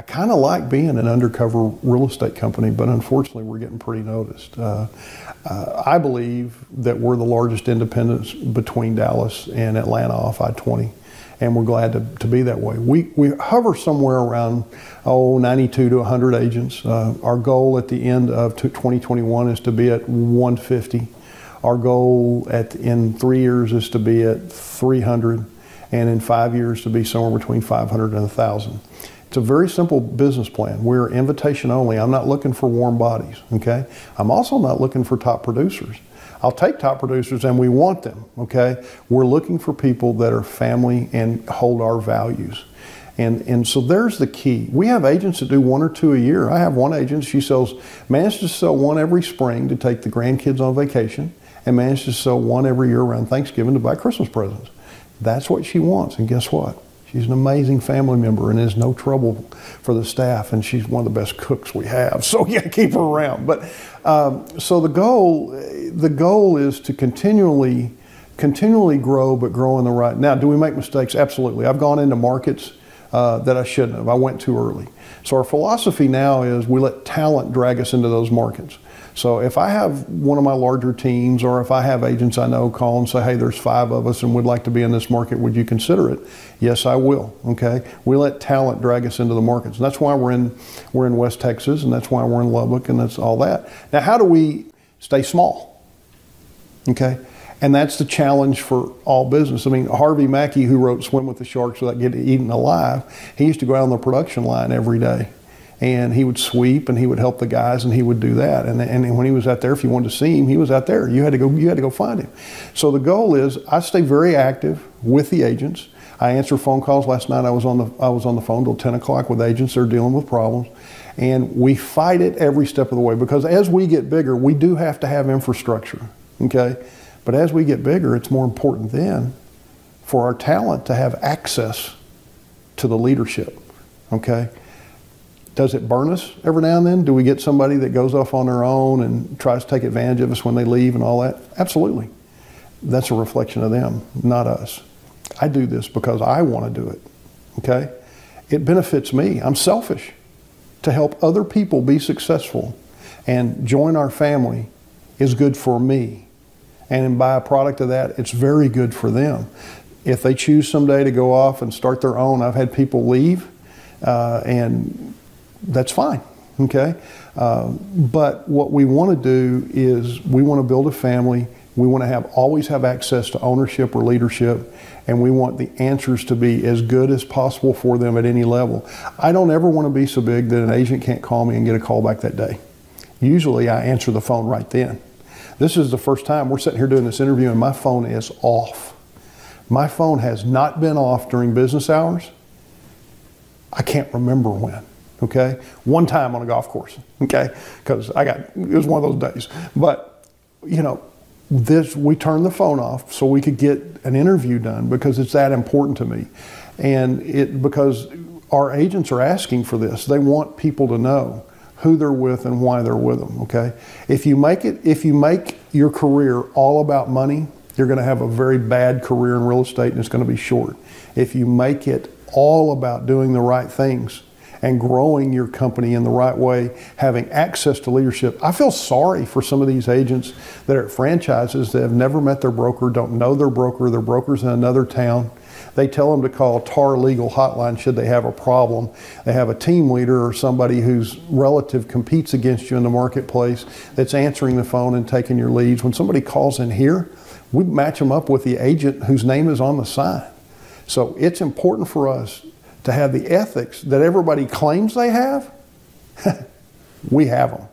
I kind of like being an undercover real estate company, but unfortunately, we're getting pretty noticed. Uh, uh, I believe that we're the largest independents between Dallas and Atlanta off I 20, and we're glad to, to be that way. We, we hover somewhere around oh, 92 to 100 agents. Uh, our goal at the end of 2021 is to be at 150. Our goal at in three years is to be at 300, and in five years to be somewhere between 500 and 1,000. It's a very simple business plan. We're invitation only. I'm not looking for warm bodies, okay? I'm also not looking for top producers. I'll take top producers and we want them, okay? We're looking for people that are family and hold our values. And, and so there's the key. We have agents that do one or two a year. I have one agent, she sells, manages to sell one every spring to take the grandkids on vacation and manages to sell one every year around Thanksgiving to buy Christmas presents. That's what she wants. And guess what? She's an amazing family member and is no trouble for the staff, and she's one of the best cooks we have. So yeah, keep her around. But um, so the goal, the goal is to continually, continually grow, but grow in the right. Now, do we make mistakes? Absolutely. I've gone into markets uh, that I shouldn't have. I went too early. So our philosophy now is we let talent drag us into those markets. So if I have one of my larger teams or if I have agents I know call and say, hey, there's five of us and we'd like to be in this market, would you consider it? Yes, I will. Okay. We let talent drag us into the markets. And that's why we're in we're in West Texas and that's why we're in Lubbock and that's all that. Now how do we stay small? Okay. And that's the challenge for all business. I mean, Harvey Mackay, who wrote Swim with the Sharks Without Getting Eaten Alive, he used to go out on the production line every day and he would sweep and he would help the guys and he would do that. And, and when he was out there, if you wanted to see him, he was out there. You had to go, you had to go find him. So the goal is I stay very active with the agents. I answer phone calls. Last night I was on the I was on the phone till 10 o'clock with agents. They're dealing with problems, and we fight it every step of the way because as we get bigger, we do have to have infrastructure. Okay, but as we get bigger, it's more important then for our talent to have access to the leadership. Okay, does it burn us every now and then? Do we get somebody that goes off on their own and tries to take advantage of us when they leave and all that? Absolutely. That's a reflection of them, not us. I do this because I want to do it. Okay? It benefits me. I'm selfish to help other people be successful and join our family is good for me. And by a product of that, it's very good for them. If they choose someday to go off and start their own, I've had people leave uh, and that's fine. Okay, uh, but what we want to do is we want to build a family. We want to have always have access to ownership or leadership, and we want the answers to be as good as possible for them at any level. I don't ever want to be so big that an agent can't call me and get a call back that day. Usually, I answer the phone right then. This is the first time we're sitting here doing this interview, and my phone is off. My phone has not been off during business hours. I can't remember when okay? One time on a golf course, okay? Because I got, it was one of those days. But, you know, this, we turned the phone off so we could get an interview done because it's that important to me. And it, because our agents are asking for this, they want people to know who they're with and why they're with them, okay? If you make it, if you make your career all about money, you're going to have a very bad career in real estate and it's going to be short. If you make it all about doing the right things, and growing your company in the right way, having access to leadership. I feel sorry for some of these agents that are at franchises that have never met their broker, don't know their broker, their broker's in another town. They tell them to call TAR Legal Hotline should they have a problem. They have a team leader or somebody whose relative competes against you in the marketplace that's answering the phone and taking your leads. When somebody calls in here, we match them up with the agent whose name is on the sign. So it's important for us to have the ethics that everybody claims they have, we have them.